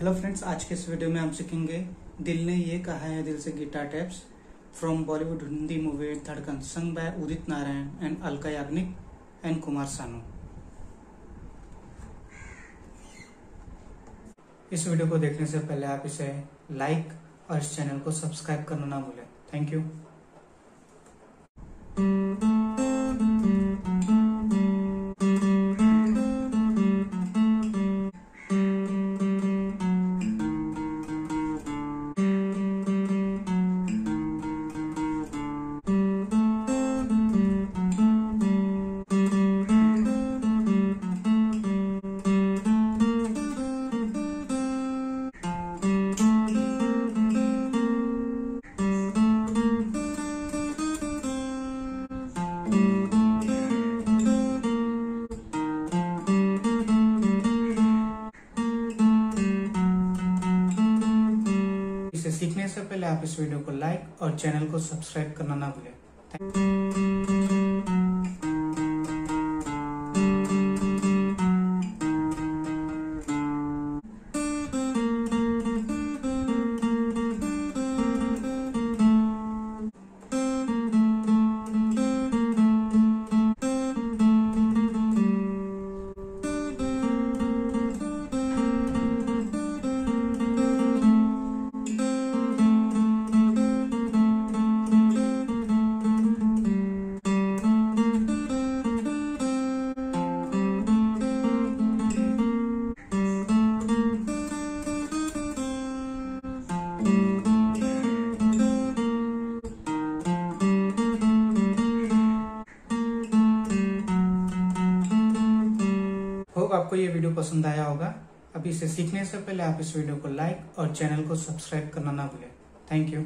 Hello friends आज के इस वीडियो में हम सीखेंगे, दिल ने ये कहा है दिल से guitar tabs from Bollywood Hindi movie Dhadkan song by Udit Narayan and Alka Yagnik and Kumar Sanu. इस वीडियो को देखने से पहले आप इसे लाइक और इस चैनल को सब्सक्राइब करना ना भूलें। थैंक यू इसे सीखने से पहले आप इस वीडियो को लाइक और चैनल को सब्सक्राइब करना ना भूलें। होप आपको ये वीडियो पसंद आया होगा। अभी इसे सीखने से पहले आप इस वीडियो को लाइक और चैनल को सब्सक्राइब करना ना भूलें। Thank you.